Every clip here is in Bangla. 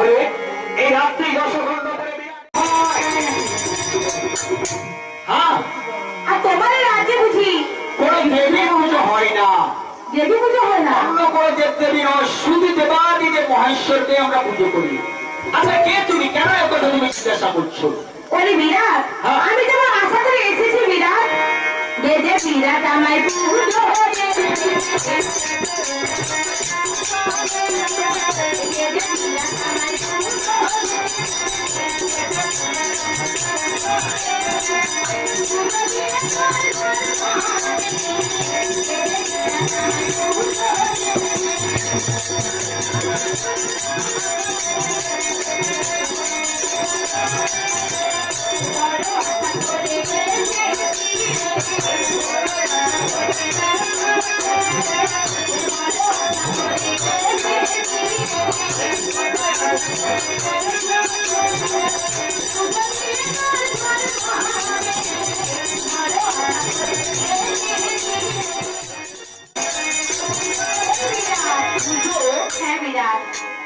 তাহলে এই রাত্রি দশখণ্ড করে হ্যাঁ। আর তোমার রাজ্যে বুঝি? কোনো দেবী পুজো হয় না। দেবী পুজো হয় না? অন্য কোনো দেব দেবী নয় শুধু দেবাদিদেব মহেশ্বরকে আমরা পুজো করি। আচ্ছা কে তুমি? কেন এ তুমি জিজ্ঞাসা করছ? ওরে বিরাট। হ্যাঁ। আমি যেমন আশা করে এসেছি বিরাট। দে দে বিরাট আমায় পুজো দে। দে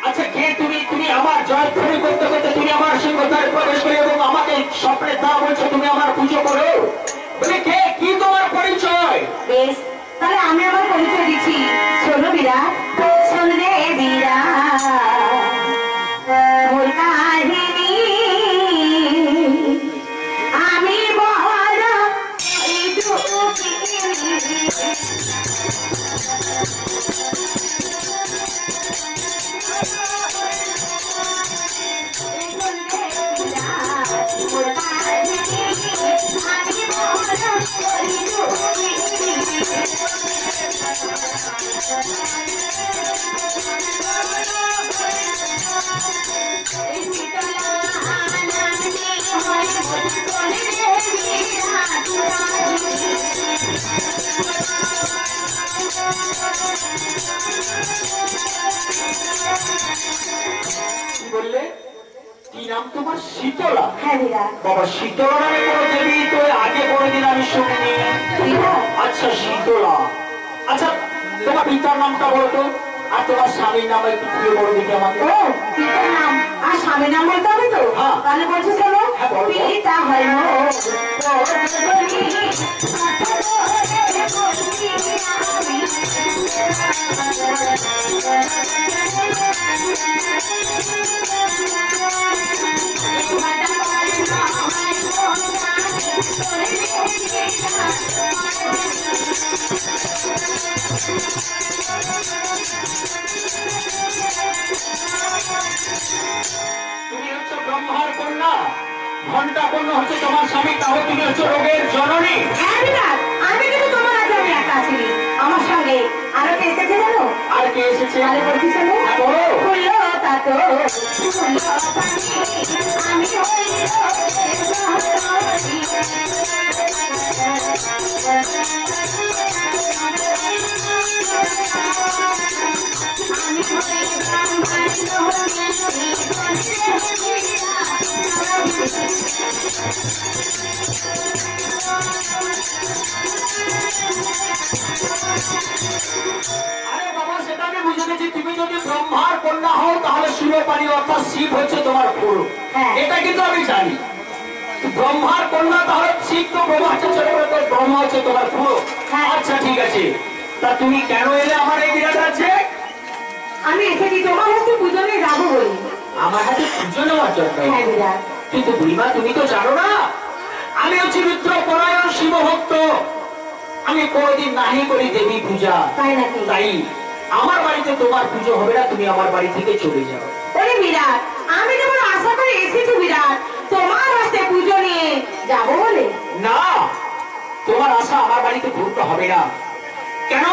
আচ্ছা কে তুমি তুমি আমার জয় ধ্বনি করতে করতে তুমি আমার সিংহদ্বারে প্রবেশ করে এবং আমাকে স্বপ্নের দা বলছো তুমি আমার পুজো করো। বলে, কে? কি তোমার পরিচয়? বেশ, তাহলে আমি আমার পরিচয় দিচ্ছি। শোনো বিরাট, শোন রে বিরাট। কি বললে কি নাম তোমার? শীতলা? বাবা শীতলা নামে কোনো দেবী তো আগে কোনোদিন আমি শুনিনি। বিরাট আচ্ছা শীতলা। আচ্ছা তোমার পিতার নামটা বলো তো আর তোমার স্বামীর নাম একটু খুলে বলো দেখি আমাকে। পিতার নাম। আর স্বামীর নাম বলতে হবে তো? হ্যাঁ। তাহলে বলছি শোনো হ্যাঁ। পিতা হয় তুমি হচ্ছে ব্রহ্মার কন্যা। ঘণ্টা কন্যা হচ্ছে তোমার স্বামী, তাহলে তুমি হচ্ছে রোগের জননী। হ্যাঁ আমি কিন্তু তোমার আগে একা আসিনি আমার সঙ্গে আরও কে এসেছে জানো? আর কে এসেছে? আরে বলছি শোনো তাতো। ফুলো আমি যদি ব্রহ্মার কন্যা হও তাহলে শিবপানি অর্থাৎ শিব হচ্ছে তোমার পুরো হ্যাঁ। এটা কিন্তু আমি জানি। ব্রহ্মার কন্যা তাহলে শিব তো ব্রহ্মা হচ্ছে ছোট বড় ব্রহ্মা হচ্ছে তোমার পুরো হ্যাঁ। আচ্ছা ঠিক আছে। তা তুমি কেন এলে আমার এই বিরাট আছে আমি এসেছি তোমার হচ্ছে পুজোনে যাব বলি? আমার হাতে পুজো নেওয়ার জন্য। হ্যাঁ কিন্তু বুড়িমা তুমি তো জানো না। আমি হচ্ছে রুদ্র পরায়ণ শিবভক্ত। আমি কোনোদিন নাহি করি দেবী পূজা। তাই তাই। আমার বাড়িতে তোমার পুজো হবে না তুমি আমার বাড়ি থেকে চলে যাও। ওরে বিরাট আমি যেমন আশা করে এসেছি বিরাট তোমার হস্তে পুজো নিয়ে যাব বলে? না তোমার আশা আমার বাড়িতে পূর্ণ হবে না। কেন?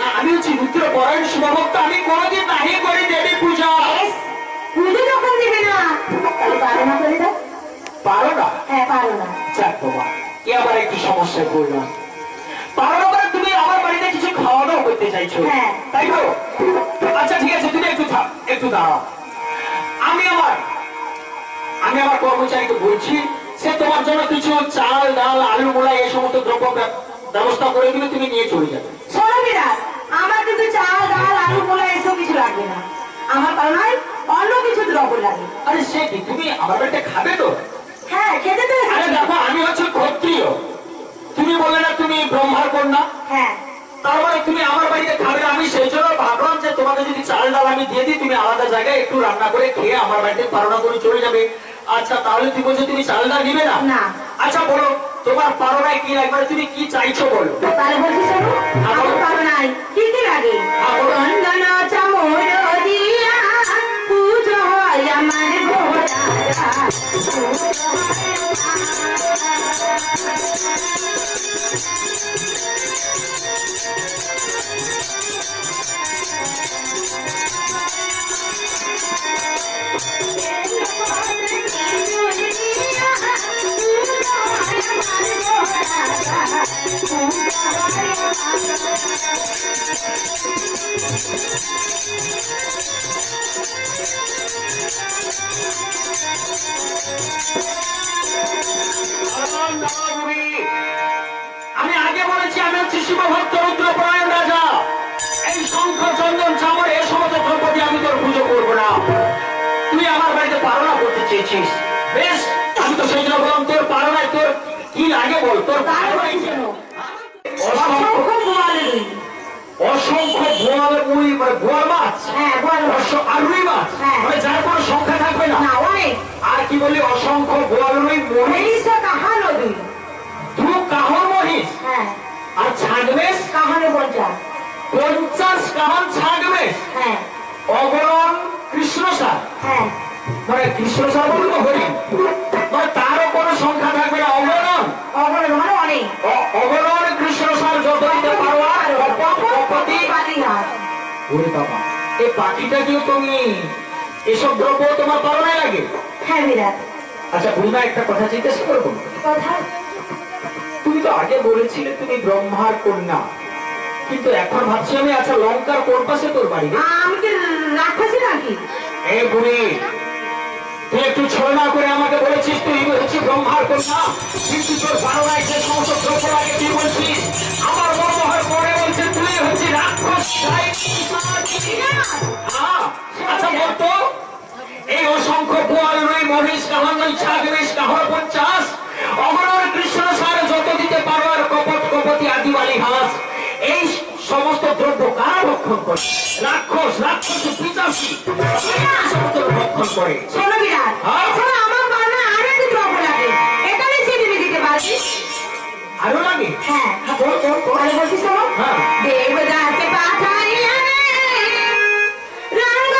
না আমি হচ্ছি রুদ্র পরায়ণ শিবভক্ত আমি কোনোদিন নাহি করি দেবী পূজা। পুজো যখন দিবে না পারো না করে দাও। পারো না? হ্যাঁ পারো না। যাক বাবা এ আবার একটু সমস্যায় পড়লাম। পারো না বলে তুমি আমার বাড়িতে কিছু খাওয়া দাওয়া করতে চাইছো। হ্যাঁ। তাই তো। আচ্ছা ঠিক আছে তুমি একটু থাক একটু দাঁড়াও। আমি আমার আমি আমার কর্মচারীকে বলছি সে তোমার জন্য কিছু চাল ডাল আলু মোলা এই সমস্ত দ্রব্য ব্যবস্থা করে দিলে তুমি নিয়ে চলে যাবে। শোনো বিরাট আমার কিন্তু চাল ডাল আলু মোলা এসব কিছু লাগবে না। আমার কারণ অন্য কিছু দ্রব্য লাগে। আরে সে কি তুমি আমার বাড়িতে খাবে তো? হ্যাঁ খেতে তো আরে দেখো আমি হচ্ছে ক্ষত্রিয়। তুমি বললে না তুমি ব্রহ্মার কন্যা? হ্যাঁ। তার মানে তুমি আমার বাড়িতে খাবে আমি সেই জন্য ভাবলাম যে তোমাকে যদি চাল ডাল আমি দিয়ে দিই তুমি আলাদা জায়গায় একটু রান্না করে খেয়ে আমার বাড়িতে পারনা করে চলে যাবে। আচ্ছা তাহলে তুমি বলছো তুমি চাল ডাল নিবে না? না। আচ্ছা বলো তোমার পারনায় কি লাগবে তুমি কি চাইছো বলো? তাহলে বলছি শোনো আমার পাবে কি কি লাগে? হ্যাঁ, বলো। দিয়া পুজো হয় আমার ঘোড়া আমি আগে বলেছি আমি হচ্ছি শিবভক্ত রুদ্রপরায়ণ রাজা। এই শঙ্খ চন্দন চামর এ সমস্ত দ্রব্য দিয়ে আমি তোর পুজো করব না। তুই আমার বাড়িতে পারনা করতে চেয়েছিস। বেশ আমি তো সেই জন্য বললাম তোর পারনায় তোর কি লাগে বল? তোর পারনায় বলছি অসংখ্য বোয়াল মুড়ি মানে বোয়াল মাছ হ্যাঁ আর রুই মাছ হ্যাঁ। মানে যার কোনো সংখ্যা থাকবে না। আর কি বলি অসংখ্য বোয়াল রুই মহিষ কাহানো দু মহিষ। হ্যাঁ। আর ছাগমেশ কাহানো পঞ্চাশ পঞ্চাশ কাহন ছাগমেশ হ্যাঁ। অগরণ কৃষ্ণসার। হ্যাঁ। মানে কৃষ্ণসার বলতে হরি। মানে তারও কোনো সংখ্যা ওরে বাবা এই পাখিটা দিও তুমি? এসব দ্রব্য তোমার পারণায় লাগে? হ্যাঁ বিরাট আচ্ছা বুড়িমা একটা কথা জিজ্ঞাসা করব কথা? তুমি তো আগে বলেছিলে তুমি ব্রহ্মার কন্যা। কিন্তু এখন ভাবছি আমি আচ্ছা লঙ্কার কোন পাশে তোর বাড়ি আমি কি রাক্ষসী নাকি? এ বুড়ি তুই একটু ছলনা করে আমাকে বলেছিস তুই হচ্ছে ব্রহ্মার কন্যা। কিন্তু তোর বারোটায় যে সমস্ত দ্রব্য লাগে তুই বলছিস? আমার মনে হয় পরে বলছে তুই হচ্ছে রাক্ষস হ্যাঁ, আচ্ছা বলতো এই অসংখ্য গোয়াল নয় মহিষ কাহন নয় ছাগরিশ কাহর পঞ্চাশ অমর কৃষ্ণ সার যত দিতে পারো আর কপট কপতি আদিবালি হাস। এই সমস্ত দ্রব্য ভক্ষণ করে রাক্ষস রাক্ষস পিতাসী সমস্ত ভক্ষণ করে। শোনো বিরাট হ্যাঁ? এছাড়া আমার বাবা আরও একটু দ্রব্য লাগে। এখানে ছিটিয়ে দিতে পারবি আরও লাগে? হ্যাঁ। হ্যাঁ, বল, বল, বল। তাহলে বলছি শোনো। হ্যাঁ। দেবদাসে পাঠাইয়া রে, রঙ্গ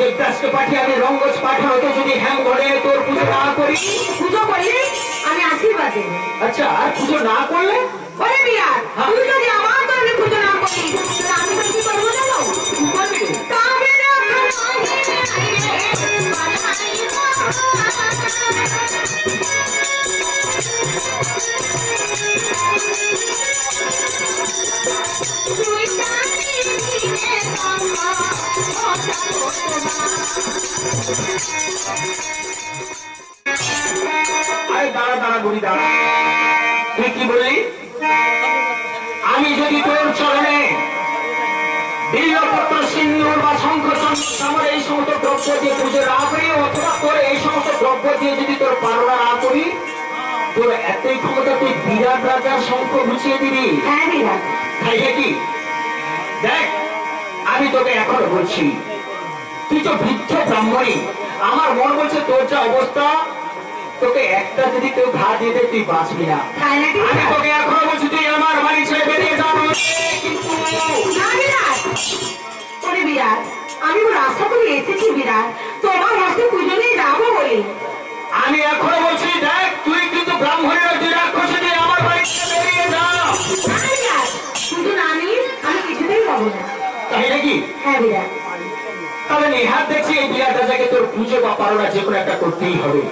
দেবদাসকে পাঠিয়ে আমি রঙ্গজ পাঠানো তো যদি হ্যাং ঘরে তোর পুজো না করি? পুজো করলে আমি আশীর্বাদ। দেব আচ্ছা আর পুজো না করলে? ওরে বিরাট হ্যাঁ। তুই যদি আমার জন্য পুজো না করিস তাহলে আমি তো কি করব জানো? কি করবি? রে? তবে না দাঁড়া তুই কি বললি? আমি যদি তোর চরণে বিল্লপত্র সিন্দুর বা আমার এই সমস্ত দ্রব্য দিয়ে পুজো না করি অথবা তোর এই সমস্ত দ্রব্য দিয়ে যদি তোর পালনা না করি তোর এতই ক্ষমতা তুই বিরাট রাজার শঙ্খ গুছিয়ে দিবি। হ্যাঁ বিরাট তাই কি? দেখ আমি তোকে এখনও বলছি তুই তো বৃদ্ধ ব্রাহ্মণী আমার মন বলছে তোর যা অবস্থা তোকে একটা যদি কেউ ঘা দিয়ে দেয়, তুই বাঁচবি না। আমি তোকে এখনও বলছি তুই আমার বাড়ি ছেড়ে বেরিয়ে যাব বিরাট আমি ওর আশা করে এসেছি বিরাট তোমার যাব বলে। আমি এখনও বলছি দেখ তুই কিন্তু ব্রাহ্মণের তুই রাক্ষসী তুই আমার বাড়ি ছেড়ে বেরিয়ে যা। না পুজো না নিয়ে আমি কিছুতেই না। তাই নাকি? হ্যাঁ বিরাট তাহলে নেহাত দেখছি এই বিরাট রাজাকে তোর পুজো বা পারোনা যে কোনো একটা করতেই হবে।